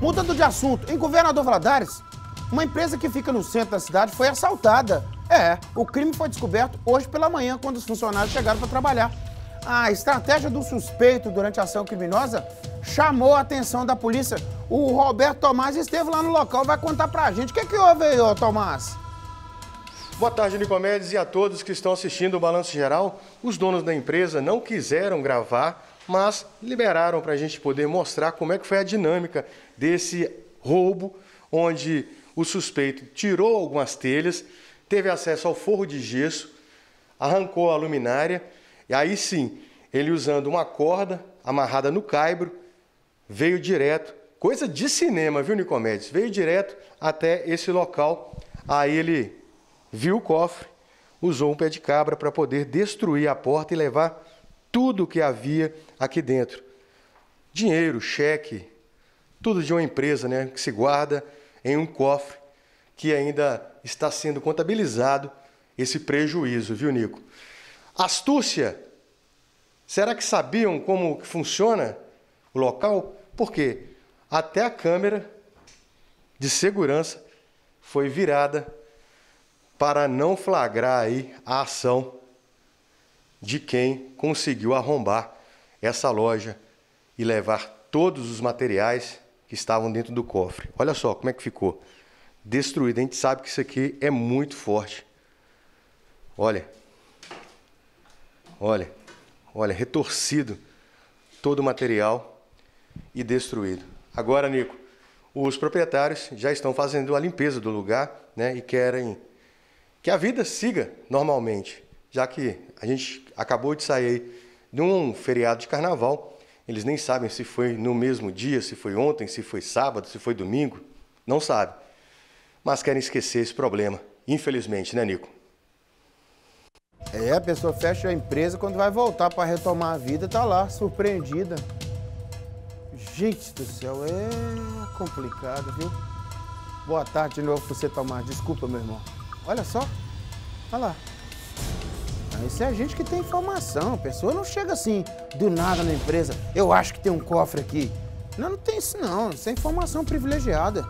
Mudando de assunto, em Governador Valadares, uma empresa que fica no centro da cidade foi assaltada. É, o crime foi descoberto hoje pela manhã, quando os funcionários chegaram para trabalhar. A estratégia do suspeito durante a ação criminosa chamou a atenção da polícia. O Roberto Tomás esteve lá no local, vai contar pra gente. O que, que houve aí, ô Tomás? Boa tarde, Nicomedes, e a todos que estão assistindo o Balanço Geral. Os donos da empresa não quiseram gravar, mas liberaram para a gente poder mostrar como é que foi a dinâmica desse roubo, onde o suspeito tirou algumas telhas, teve acesso ao forro de gesso, arrancou a luminária, e aí sim, ele usando uma corda amarrada no caibro, veio direto, coisa de cinema, viu, Nicomedes? Veio direto até esse local. Aí ele viu o cofre, usou um pé de cabra para poder destruir a porta e levar tudo o que havia aqui dentro. Dinheiro, cheque, tudo de uma empresa né, que se guarda em um cofre que ainda está sendo contabilizado esse prejuízo, viu, Nico? Astúcia. Será que sabiam como funciona o local? Porque até a câmera de segurança foi virada para não flagrar aí a ação de quem conseguiu arrombar essa loja e levar todos os materiais que estavam dentro do cofre. Olha só como é que ficou. Destruído. A gente sabe que isso aqui é muito forte. Olha. Olha. Olha, retorcido todo o material e destruído. Agora, Nico, os proprietários já estão fazendo a limpeza do lugar né, e querem que a vida siga normalmente, já que a gente acabou de sair de um feriado de carnaval, eles nem sabem se foi no mesmo dia, se foi ontem, se foi sábado, se foi domingo, não sabem. Mas querem esquecer esse problema, infelizmente, né, Nico? É, a pessoa fecha a empresa quando vai voltar para retomar a vida, tá lá, surpreendida. Gente do céu, é complicado, viu? Boa tarde de novo pra você, Tomás. Desculpa, meu irmão. Olha só. Olha lá. Isso é gente que tem informação. A pessoa não chega assim, do nada na empresa. Eu acho que tem um cofre aqui. Não, não tem isso não. Isso é informação privilegiada.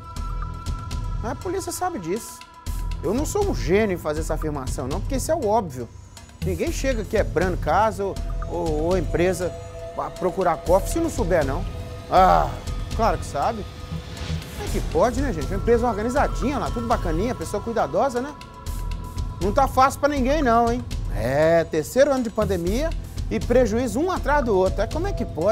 A polícia sabe disso. Eu não sou um gênio em fazer essa afirmação, não, porque isso é o óbvio. Ninguém chega quebrando casa ou, ou, ou empresa para procurar cofre se não souber, não. Ah, claro que sabe. É que pode, né, gente? Uma empresa organizadinha lá, tudo bacaninha, pessoa cuidadosa, né? Não tá fácil para ninguém não, hein? É, terceiro ano de pandemia e prejuízo um atrás do outro. É como é que pode?